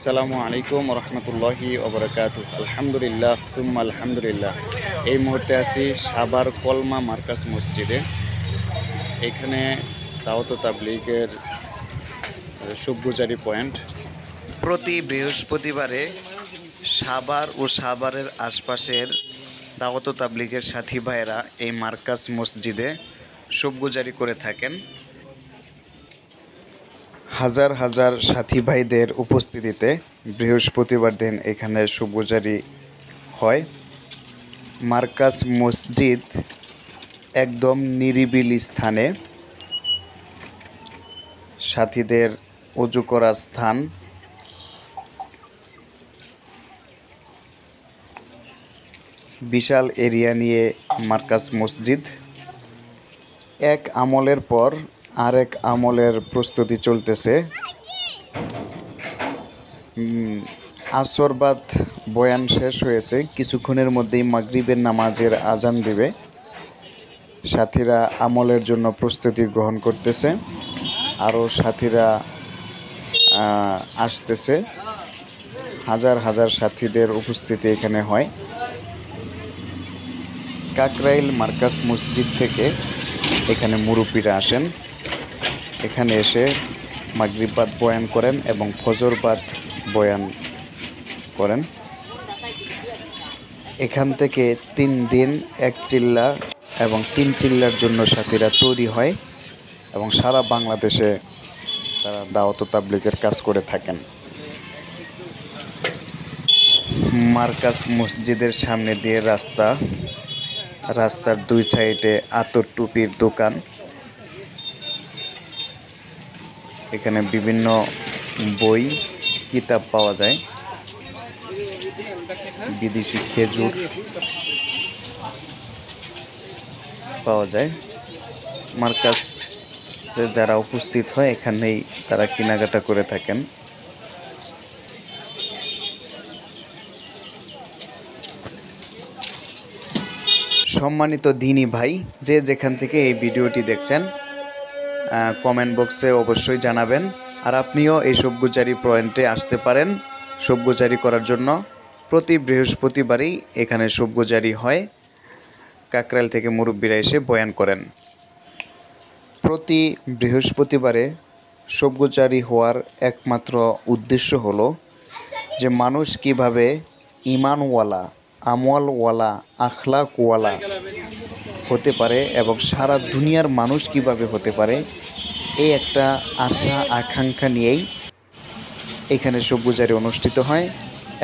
আসসালামু আলাইকুম রহমতুল্লাহি ওবরাকাত আলহামদুলিল্লাহ, সুম্মা আলহামদুলিল্লাহ। এই মুহূর্তে আছি সাবার কলমা মার্কাস মসজিদে। এখানে দাওয়াত তাবলিগের সুবগুজারি পয়েন্ট। প্রতি বৃহস্পতিবারে সাবার ও সাভারের আশপাশের দাওয়াত তাবলিগের সাথী ভাইয়েরা এই মার্কাস মসজিদে সুবগুজারি করে থাকেন। হাজার হাজার সাথী ভাইদের উপস্থিতিতে বৃহস্পতিবার দিন এখানে শুভজারি হয়। মার্কাস মসজিদ একদম নিরিবিলি স্থানে। সাথীদের অজু করা স্থান। বিশাল এরিয়া নিয়ে মার্কাস মসজিদ। এক আমলের পর আরেক আমলের প্রস্তুতি চলতেছে। আসরবাদ বয়ান শেষ হয়েছে। কিছুক্ষণের মধ্যেই মাগরিবের নামাজের আজান দিবে। সাথীরা আমলের জন্য প্রস্তুতি গ্রহণ করতেছে। আরও সাথীরা আসতেছে। হাজার হাজার সাথীদের উপস্থিতি এখানে হয়। কাকরাইল মার্কাস মসজিদ থেকে এখানে মুরব্বীরা আসেন। এখানে এসে মাগরিবাদ বয়ান করেন এবং ফজরবাদ বয়ান করেন। এখান থেকে তিন দিন এক চিল্লা এবং তিন চিল্লার জন্য সাথীরা তৈরি হয় এবং সারা বাংলাদেশে তারা দাওয়াত তাবলিকের কাজ করে থাকেন। মার্কাস মসজিদের সামনে দিয়ে রাস্তা, রাস্তার দুই সাইডে আতর টুপির দোকান। এখানে বিভিন্ন বই, কিতাব পাওয়া যায়। বিদেশি খেজুর পাওয়া যায়। মার্কাস যারা উপস্থিত হয়, এখানেই তারা কেনাকাটা করে থাকেন। সম্মানিত দিনী ভাই, যে যেখান থেকে এই ভিডিওটি দেখছেন কমেন্ট বক্সে অবশ্যই জানাবেন। আর আপনিও এই সবগুজারি পয়েন্টে আসতে পারেন। সবগুজারি করার জন্য প্রতি বৃহস্পতিবারই এখানে সবগুজারি হয়। কাকরাইল থেকে মুরব্বীরা এসে বয়ান করেন। প্রতি বৃহস্পতিবারে সবগুজারি হওয়ার একমাত্র উদ্দেশ্য হলো যে মানুষ কীভাবে ইমানওয়ালা আমলওয়ালা আখলাকওয়ালা হতে পারে এবং সারা দুনিয়ার মানুষ কীভাবে হতে পারে, এই একটা আশা, আকাঙ্ক্ষা নিয়েই এখানে সব্যজারি অনুষ্ঠিত হয়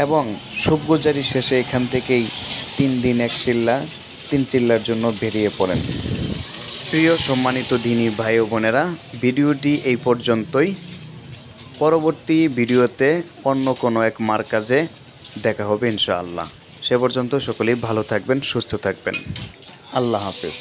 এবং সব্যজারি শেষে এখান থেকেই তিন দিন এক চিল্লা, তিন চিল্লার জন্য বেরিয়ে পড়েন। প্রিয় সম্মানিত দিনী ভাই বোনেরা, ভিডিওটি এই পর্যন্তই। পরবর্তী ভিডিওতে অন্য কোনো এক মার্কাজে দেখা হবে ইনশাআল্লাহ। সে পর্যন্ত সকলেই ভালো থাকবেন, সুস্থ থাকবেন। আল্লাহ হাফেজ।